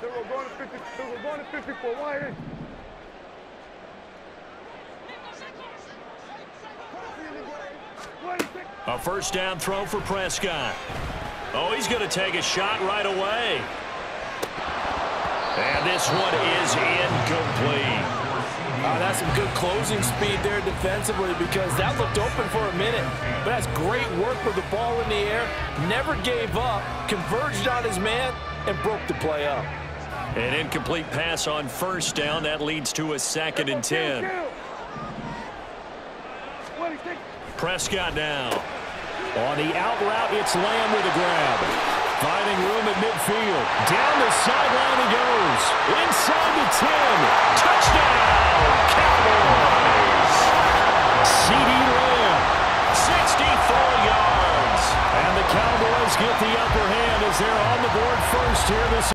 They were going to 50. They were going to 54. Why? A first down throw for Prescott. Oh, he's going to take a shot right away. And this one is incomplete. Uh, that's some good closing speed there defensively because that looked open for a minute. But that's great work with the ball in the air. Never gave up, converged on his man, and broke the play up. An incomplete pass on first down. That leads to a second and 10. Prescott now. On the out route, it's Lamb with a grab. Finding room at midfield. Down the sideline he goes. Inside the 10. Touchdown, Cowboys. CeeDee Lamb, 64 yards. And the Cowboys get the upper hand as they're on the board first here this